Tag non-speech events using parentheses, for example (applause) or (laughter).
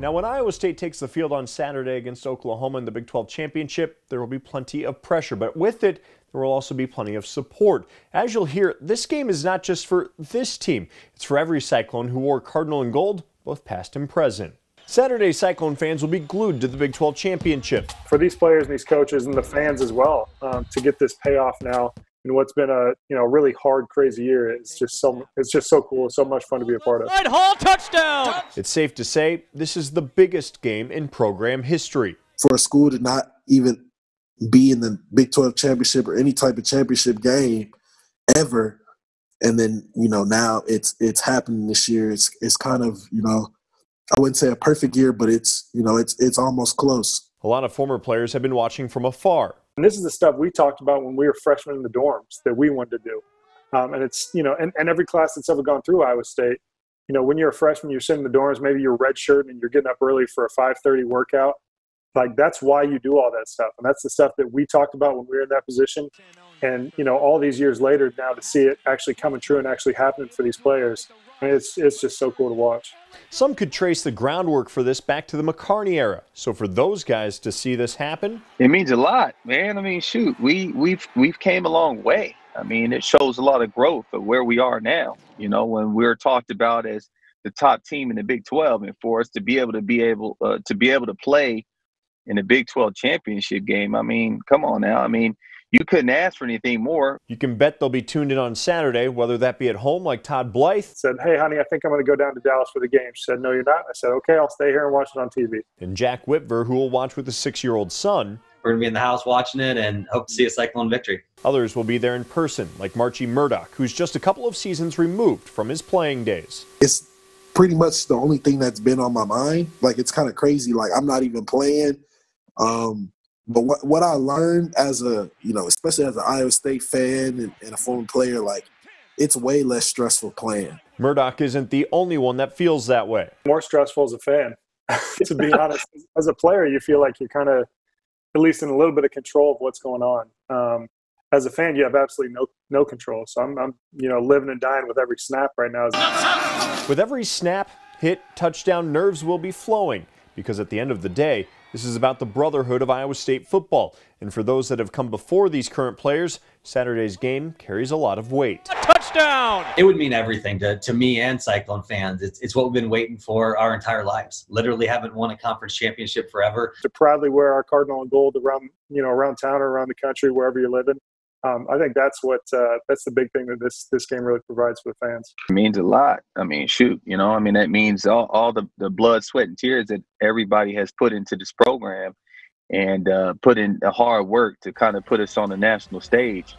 Now, when Iowa State takes the field on Saturday against Oklahoma in the Big 12 championship, there will be plenty of pressure, but with it, there will also be plenty of support. As you'll hear, this game is not just for this team, it's for every Cyclone who wore Cardinal and Gold, both past and present. Saturday, Cyclone fans will be glued to the Big 12 championship. For these players and these coaches and the fans as well, um, to get this payoff now in what's been a you know really hard, crazy year, it's just so it's just so cool, so much fun to be a part of. Right, Hall touchdown. It's safe to say this is the biggest game in program history. For a school to not even be in the Big 12 championship or any type of championship game ever, and then you know now it's it's happening this year. It's it's kind of you know I wouldn't say a perfect year, but it's you know it's it's almost close. A lot of former players have been watching from afar. And this is the stuff we talked about when we were freshmen in the dorms that we wanted to do. Um, and it's you know, and, and every class that's ever gone through Iowa State, you know, when you're a freshman, you're sitting in the dorms, maybe you're red shirt and you're getting up early for a 5:30 workout. Like that's why you do all that stuff, and that's the stuff that we talked about when we were in that position. And you know, all these years later, now to see it actually coming true and actually happening for these players, I mean, it's it's just so cool to watch. Some could trace the groundwork for this back to the McCarney era. So for those guys to see this happen, it means a lot, man. I mean, shoot, we we've we've came a long way. I mean, it shows a lot of growth of where we are now. You know, when we're talked about as the top team in the Big 12, and for us to be able to be able uh, to be able to play in the Big 12 championship game, I mean, come on now. I mean, you couldn't ask for anything more. You can bet they'll be tuned in on Saturday, whether that be at home like Todd Blythe. Said, hey, honey, I think I'm going to go down to Dallas for the game. She said, no, you're not. I said, okay, I'll stay here and watch it on TV. And Jack Whitver, who will watch with his six year old son. We're going to be in the house watching it and hope to see a Cyclone victory. Others will be there in person, like Marchie Murdock, who's just a couple of seasons removed from his playing days. It's pretty much the only thing that's been on my mind. Like, it's kind of crazy. Like, I'm not even playing. Um, but what, what I learned as a, you know, especially as an Iowa State fan and, and a former player, like it's way less stressful playing. Murdock isn't the only one that feels that way. More stressful as a fan, (laughs) to be honest. As a player, you feel like you're kind of, at least in a little bit of control of what's going on. Um, as a fan, you have absolutely no no control. So I'm, I'm, you know, living and dying with every snap right now. With every snap, hit, touchdown, nerves will be flowing because at the end of the day, this is about the brotherhood of Iowa State football. And for those that have come before these current players, Saturday's game carries a lot of weight. A touchdown! It would mean everything to, to me and Cyclone fans. It's, it's what we've been waiting for our entire lives. Literally haven't won a conference championship forever. To proudly wear our cardinal and gold around, you know, around town or around the country, wherever you're living um, I think that's what uh, that's the big thing that this this game really provides for the fans. It means a lot. I mean, shoot, you know, I mean that means all, all the, the blood, sweat, and tears that everybody has put into this program and uh, put in the hard work to kind of put us on the national stage.